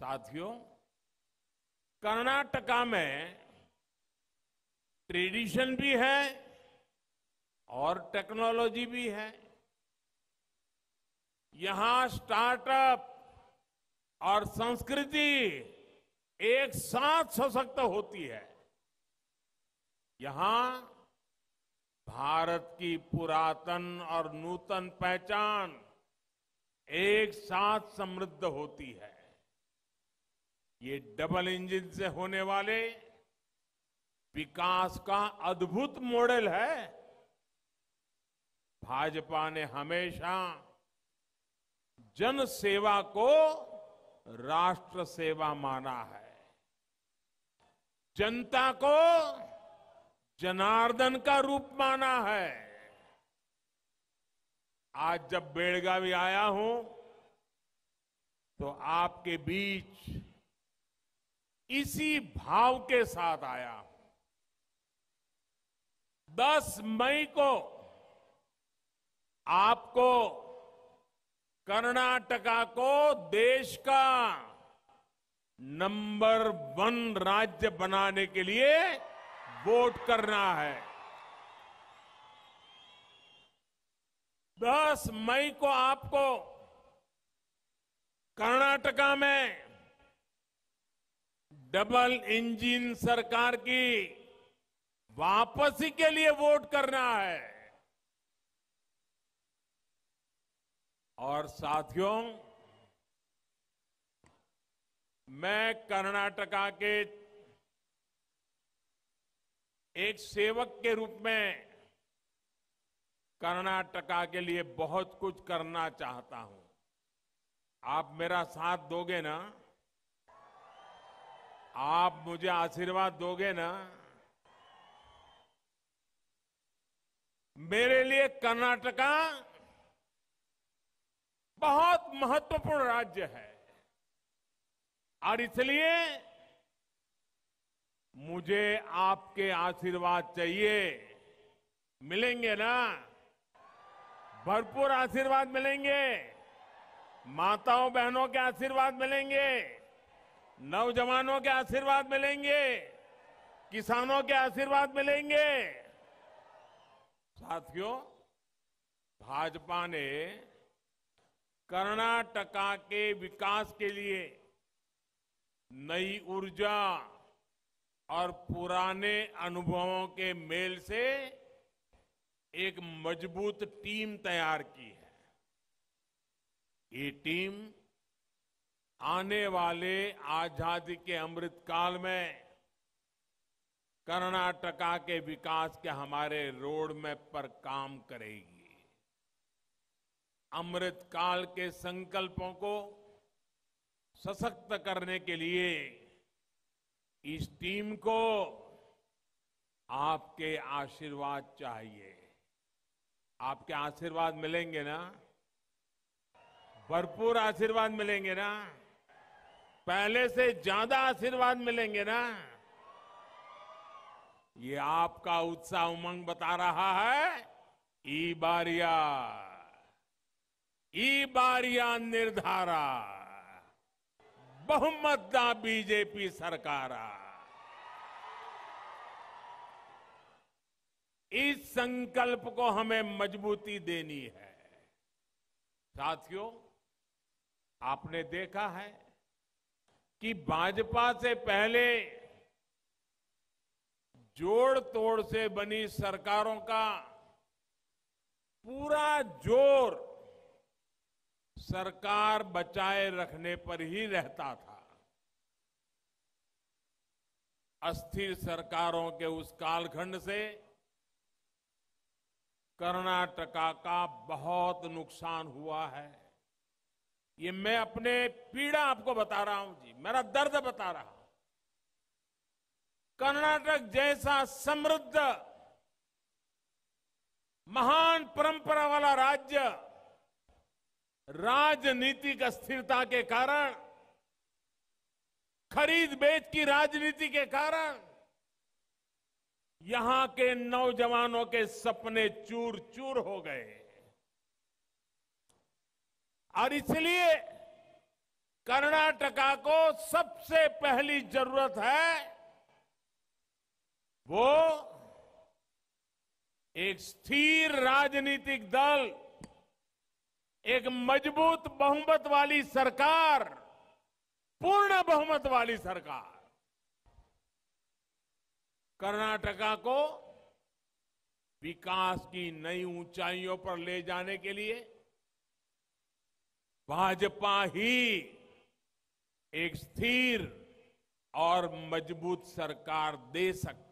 साथियों, कर्नाटका में ट्रेडिशन भी है और टेक्नोलॉजी भी है। यहाँ स्टार्टअप और संस्कृति एक साथ सशक्त होती है। यहाँ भारत की पुरातन और नूतन पहचान एक साथ समृद्ध होती है। ये डबल इंजन से होने वाले विकास का अद्भुत मॉडल है। भाजपा ने हमेशा जन सेवा को राष्ट्र सेवा माना है। जनता को जनार्दन का रूप माना है। आज जब बेड़गावी आया हूँ तो आपके बीच इसी भाव के साथ आया। हूँ दस मई को आपको कर्नाटका को देश का नंबर वन राज्य बनाने के लिए वोट करना है। 10 मई को आपको कर्नाटका में डबल इंजन सरकार की वापसी के लिए वोट करना है। और साथियों, मैं कर्नाटका के एक सेवक के रूप में कर्नाटका के लिए बहुत कुछ करना चाहता हूँ। आप मेरा साथ दोगे ना? आप मुझे आशीर्वाद दोगे ना, मेरे लिए कर्नाटका बहुत महत्वपूर्ण राज्य है। और इसलिए मुझे आपके आशीर्वाद चाहिए। मिलेंगे ना? भरपूर आशीर्वाद मिलेंगे। माताओं, बहनों के आशीर्वाद मिलेंगे। नौजवानों के आशीर्वाद मिलेंगे, किसानों के आशीर्वाद मिलेंगे। साथियों, भाजपा ने कर्नाटका के विकास के लिए नई ऊर्जा और पुराने अनुभवों के मेल से एक मज़बूत टीम तैयार की है। ये टीम आने वाले आज़ादी के अमृत काल में कर्नाटका के विकास के हमारे रोड मैप पर काम करेगी। अमृत काल के संकल्पों को सशक्त करने के लिए इस टीम को आपके आशीर्वाद चाहिए। आपके आशीर्वाद मिलेंगे ना? भरपूर आशीर्वाद मिलेंगे ना? पहले से ज़्यादा आशीर्वाद मिलेंगे ना? ये आपका उत्साह उमंग बता रहा है। ई बारिया ई बारिया निर्धारा बहुमत दा बीजेपी सरकार। इस संकल्प को हमें मजबूती देनी है। साथियों, आपने देखा है कि भाजपा से पहले जोड़ तोड़ से बनी सरकारों का पूरा ज़ोर सरकार बचाए रखने पर ही रहता था। अस्थिर सरकारों के उस कालखंड से कर्नाटका का बहुत नुकसान हुआ है। ये मैं अपने पीड़ा आपको बता रहा हूँ जी, मेरा दर्द बता रहा हूँ। कर्नाटक जैसा समृद्ध, महान परंपरा वाला राज्य राजनीतिक अस्थिरता के कारण, खरीद बेच की राजनीति के कारण, यहाँ के नौजवानों के सपने चूर चूर हो गए। और इसलिए कर्नाटका को सबसे पहली ज़रूरत है वो एक स्थिर राजनीतिक दल, एक मज़बूत बहुमत वाली सरकार, पूर्ण बहुमत वाली सरकार। कर्नाटका को विकास की नई ऊंचाइयों पर ले जाने के लिए भाजपा ही एक स्थिर और मज़बूत सरकार दे सकती